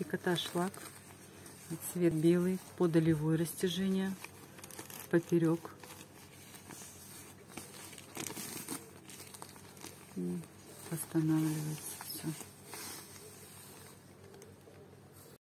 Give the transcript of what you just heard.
трикотаж лак. Цвет белый, подолевое растяжение, поперек. Останавливается все.